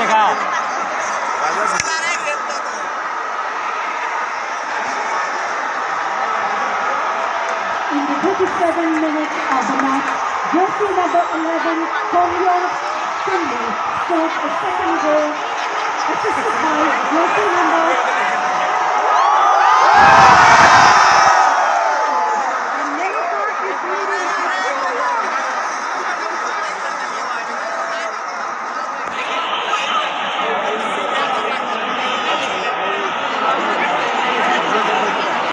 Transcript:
देखा In the 37 minutes of the match, jersey number 11, Tonyo Sunday, scored a second goal,